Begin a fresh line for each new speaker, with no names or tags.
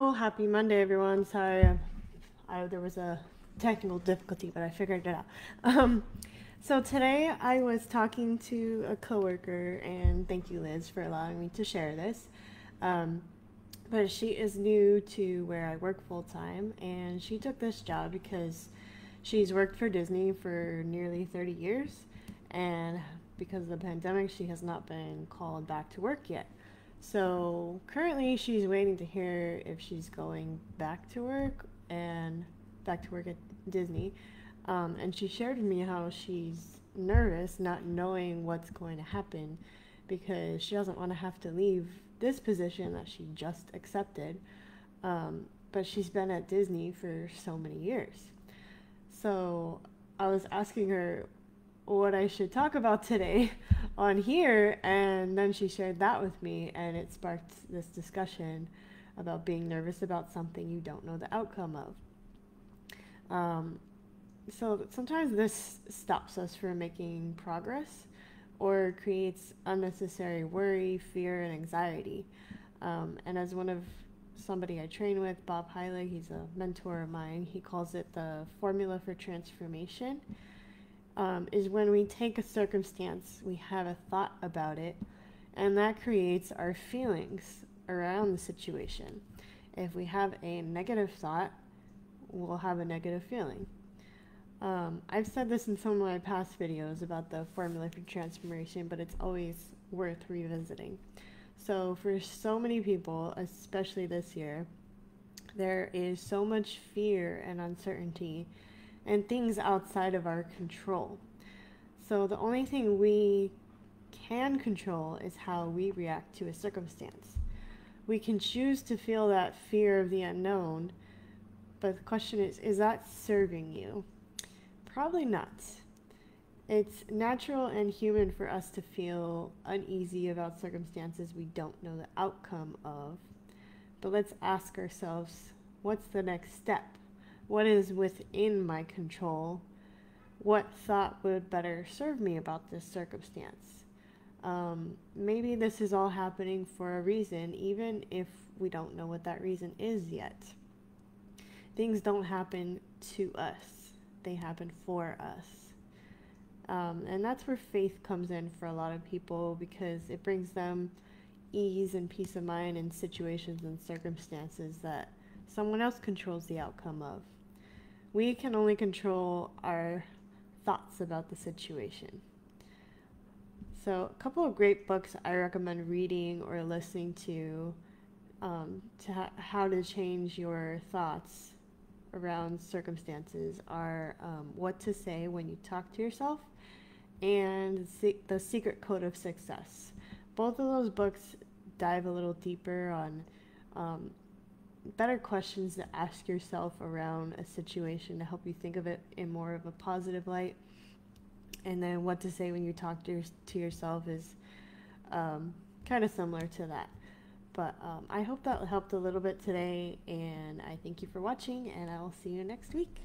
Well, happy Monday, everyone. Sorry, I, there was a technical difficulty, but I figured it out. Um, so today I was talking to a coworker, and thank you, Liz, for allowing me to share this. Um, but she is new to where I work full time, and she took this job because she's worked for Disney for nearly 30 years, and because of the pandemic, she has not been called back to work yet. So currently, she's waiting to hear if she's going back to work and back to work at Disney. Um, and she shared with me how she's nervous, not knowing what's going to happen, because she doesn't want to have to leave this position that she just accepted. Um, but she's been at Disney for so many years. So I was asking her what I should talk about today on here. And then she shared that with me, and it sparked this discussion about being nervous about something you don't know the outcome of. Um, so sometimes this stops us from making progress or creates unnecessary worry, fear, and anxiety. Um, and as one of somebody I train with, Bob Heilig, he's a mentor of mine, he calls it the formula for transformation um, is when we take a circumstance, we have a thought about it, and that creates our feelings around the situation. If we have a negative thought, we'll have a negative feeling. Um, I've said this in some of my past videos about the formula for transformation, but it's always worth revisiting. So, for so many people, especially this year, there is so much fear and uncertainty and things outside of our control. So the only thing we can control is how we react to a circumstance. We can choose to feel that fear of the unknown, but the question is is that serving you? Probably not. It's natural and human for us to feel uneasy about circumstances we don't know the outcome of. But let's ask ourselves what's the next step? What is within my control, what thought would better serve me about this circumstance. Um, maybe this is all happening for a reason, even if we don't know what that reason is yet. Things don't happen to us, they happen for us. Um, and that's where faith comes in for a lot of people because it brings them ease and peace of mind in situations and circumstances that someone else controls the outcome of we can only control our thoughts about the situation. So, a couple of great books I recommend reading or listening to um, to ha- how to change your thoughts around circumstances are um, What to Say When You Talk to Yourself and The Secret Code of Success. Both of those books dive a little deeper on um, better questions to ask yourself around a situation to help you think of it in more of a positive light. And then what to say when you talk to, your, to yourself is um, kind of similar to that. But um, I hope that helped a little bit today, and I thank you for watching, and I will see you next week.